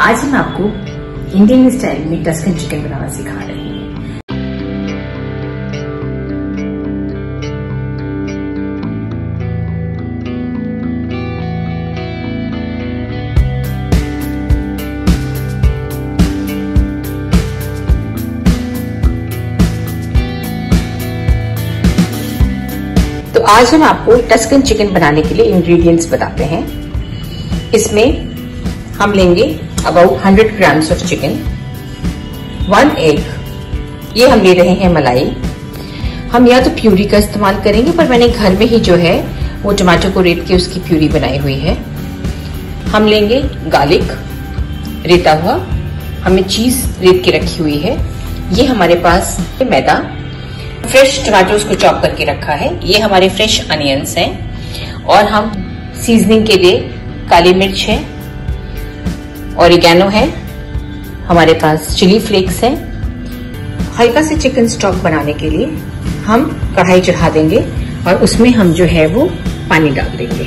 आज हम आपको इंडियन स्टाइल में टस्कन चिकन बनाना सिखा रहे हैं। तो आज हम आपको टस्कन चिकन बनाने के लिए इंग्रेडिएंट्स बताते हैं। इसमें हम लेंगे about 100 grams of chicken one egg ये हम ले रहे हैं मलाई। हम या तो प्यूरी का इस्तेमाल करेंगे, पर मैंने घर में ही जो है, वो टमाटो को रेत के उसकी प्यूरी बनाई हुई है। हम लेंगे गार्लिक, रेता हुआ। हमें चीज़ रेत के रखी हुई है। ये हमारे पास मैदा। फ्रेश टमाटोज को चॉप करके रखा है। ये हमारे फ्रेश अनियंस हैं। और हम सीजनिंग के लिए काली मिर्च है। ऑरिगेनो है। हमारे पास चिली फ्लेक्स है। हल्का से चिकन स्टॉक बनाने के लिए हम कढ़ाई चढ़ा देंगे और उसमें हम जो है वो पानी डाल देंगे।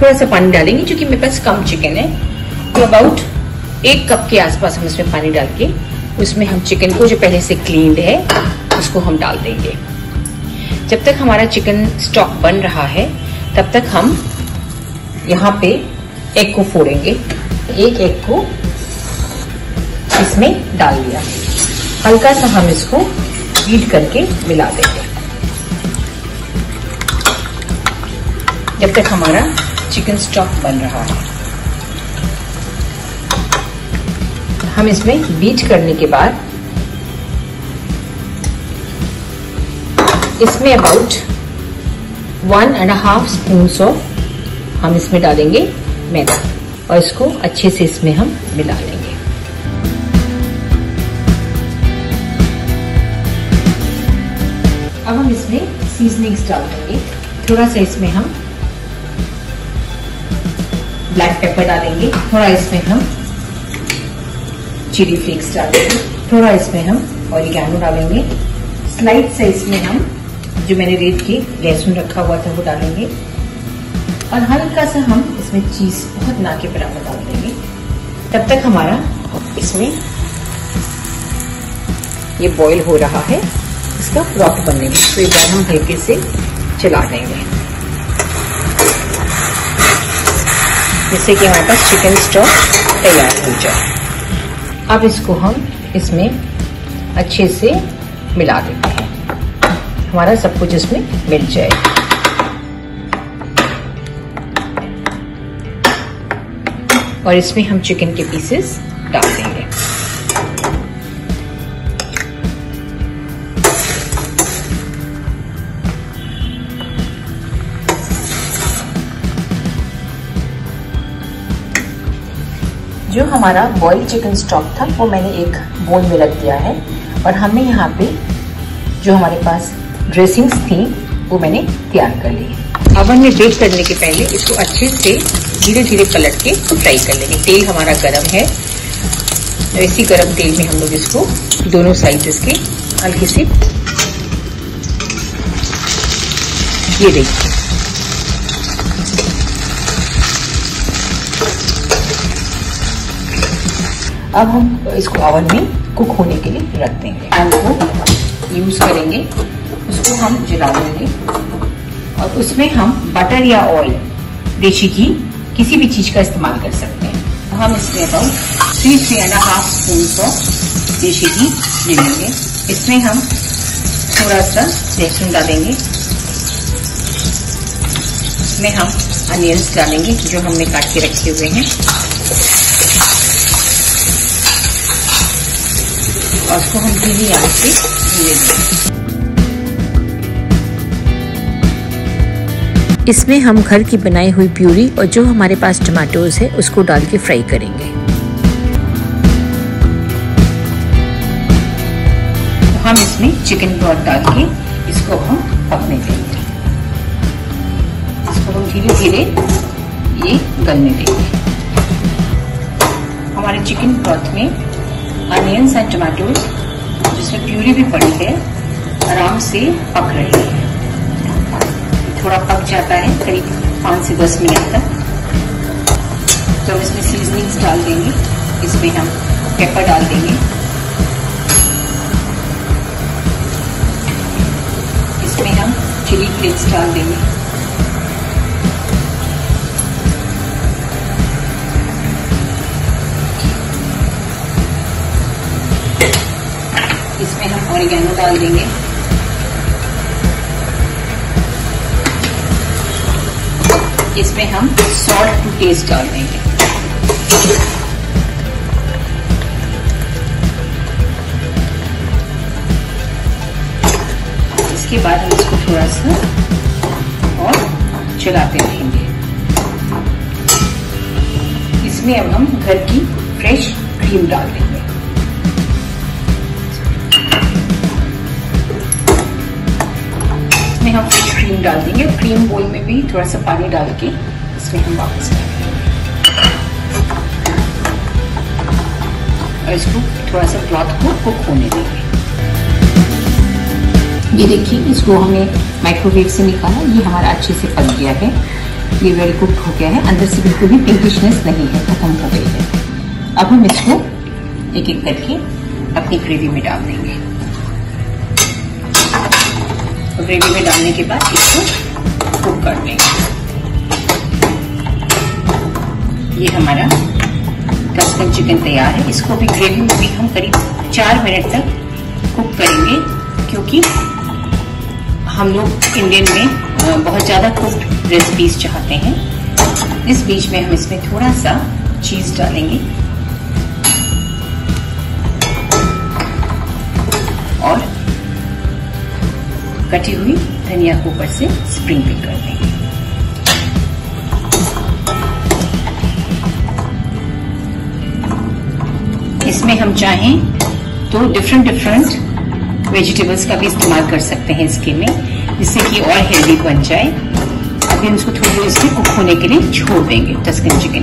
थोड़ा सा पानी डालेंगे क्योंकि मेरे पास कम चिकन है। तो अबाउट एक कप के आसपास हम इसमें पानी डाल के उसमें हम चिकन को जो पहले से क्लीनड है, उसको हम डाल देंगे। जब तक हमारा चिकन स्टॉक बन रहा है, तब तक हम यहाँ पे एग को फोड़ेंगे, एक एग को इसमें डाल दिया। हल्का सा हम इसको बीट करके मिला देंगे। जब तक हमारा चिकन स्टॉक बन रहा है। हम इसमें बीट करने के बाद इसमें about one and half spoon of हम इसमें डालेंगे मैदा। और इसको अच्छे से इसमें हम मिला लेंगे। अब हम इसमें सीजनिंग्स डाल देंगे थोड़ा सा इसमें हम ब्लैक पेपर डालेंगे। थोड़ा इसमें हम चिली फ्लेक्स डालेंगे। थोड़ा इसमें हम ऑरिगेनो डालेंगे। स्लाइड से इसमें हम जो मैंने रेत की में रखा हुआ था वो डालेंगे। और हल्का सा हम इसमें चीज़ बहुत ना के बराबर डाल देंगे। तब तक हमारा इसमें ये बॉईल हो रहा है। इसका रॉक बनने में तो एक बार हम हल्के से चला देंगे। जिससे कि हमारे पास चिकन स्टॉक तैयार हो जाए। अब इसको हम इसमें अच्छे से मिला देते हैं। हमारा सब कुछ इसमें मिल जाएगा और इसमें हम चिकन के पीसेस डाल देंगे। जो हमारा बॉइल्ड चिकन स्टॉक था, वो मैंने एक बोल में रख दिया है और हमने यहाँ पे जो हमारे पास ड्रेसिंग्स थी, वो मैंने तैयार कर ली अवन में बेक करने के पहले इसको अच्छे से धीरे धीरे पलट के फ्राई कर लेंगे। तेल हमारा गर्म है। तो इसी गर्म तेल में हम लोग इसको दोनों साइड इसके हल्की सी ये देखिए अब हम इसको ओवन में कुक होने के लिए रख देंगे। को यूज़ करेंगे। उसको हम जला देंगे। और उसमें हम बटर या ऑयल देशी घी किसी भी चीज़ का इस्तेमाल कर सकते हैं। तो हम इसमें about three three and half spoon of देशी घी ले लेंगे। इसमें हम थोड़ा सा लहसुन डालेंगे। इसमें हम अनियंस डालेंगे जो हमने काट के रखे हुए हैं। और उसको हम धीमी आँच से धीरे देंगे इसमें हम घर की बनाई हुई प्यूरी और जो हमारे पास टमाटोज है, उसको डाल के फ्राई करेंगे। तो हम इसमें चिकन ब्रॉथ डाल के इसको हम पकने देंगे। इसको हम धीरे धीरे ये गलने देंगे। हमारे चिकन ब्रॉथ में अनियंस एंड टमाटोज जिसमें प्यूरी भी पड़ी है, आराम से पक रही है। थोड़ा पक जाता है, करीब पाँच से दस मिनट तक। तो हम इसमें सीजनिंग्स डाल देंगे। इसमें हम पेपर डाल देंगे। इसमें हम चिली फ्लेक्स डाल देंगे। इसमें हम ऑरिगेनो डाल देंगे। इसमें हम सॉल्ट टू टेस्ट डाल देंगे इसके बाद हम इसको थोड़ा सा और चलाते रहेंगे। इसमें अब हम घर की फ्रेश क्रीम डाल देंगे। हम फ्रेश क्रीम डाल देंगे। क्रीम बोल में भी थोड़ा सा पानी डाल के इसमें हम वापस और इसको थोड़ा सा क्लॉथ को कुक होने देंगे। ये देखिए, इसको हमने माइक्रोवेव से निकाला। ये हमारा अच्छे से पक गया है। ये वेल कुक हो गया है। अंदर से बिल्कुल भी पिंकिशनेस नहीं है। खत्म हो गई है। अब हम इसको एक एक करके अपनी ग्रेवी में डाल देंगे। ग्रेवी में डालने के बाद इसको कुक कर लेंगे। ये हमारा टस्कन चिकन तैयार है। इसको भी ग्रेवी में भी हम करीब चार मिनट तक कुक करेंगे, क्योंकि हम लोग इंडियन में बहुत ज़्यादा कुक्ड रेसिपीज़ चाहते हैं। इस बीच में हम इसमें थोड़ा सा चीज़ डालेंगे। कटी हुई धनिया को ऊपर से स्प्रिंकल कर देंगे। इसमें हम चाहें तो डिफरेंट डिफरेंट वेजिटेबल्स का भी इस्तेमाल कर सकते हैं इसके में, जिससे कि और हेल्दी बन जाए। अभी इसको थोड़ी देर इसमें कुक होने के लिए छोड़ देंगे टस्कन चिकन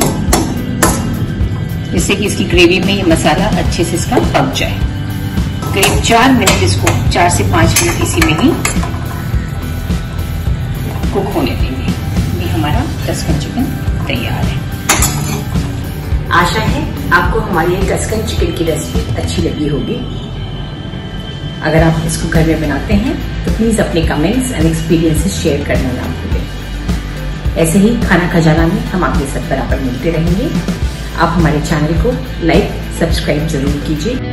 जिससे कि इसकी ग्रेवी में ये मसाला अच्छे से इसका पक जाए। करीब चार मिनट इसको चार से पाँच मिनट इसी में ही कुक होने देंगे। ये हमारा टस्कन चिकन तैयार है। आशा है आपको हमारी टस्कन चिकन की रेसिपी अच्छी लगी होगी। अगर आप इसको घर में बनाते हैं तो प्लीज़ अपने कमेंट्स एंड एक्सपीरियंसेस शेयर करना ना भूलें। ऐसे ही खाना खजाना में हम आपके साथ बराबर मिलते रहेंगे। आप हमारे चैनल को लाइक सब्सक्राइब ज़रूर कीजिए।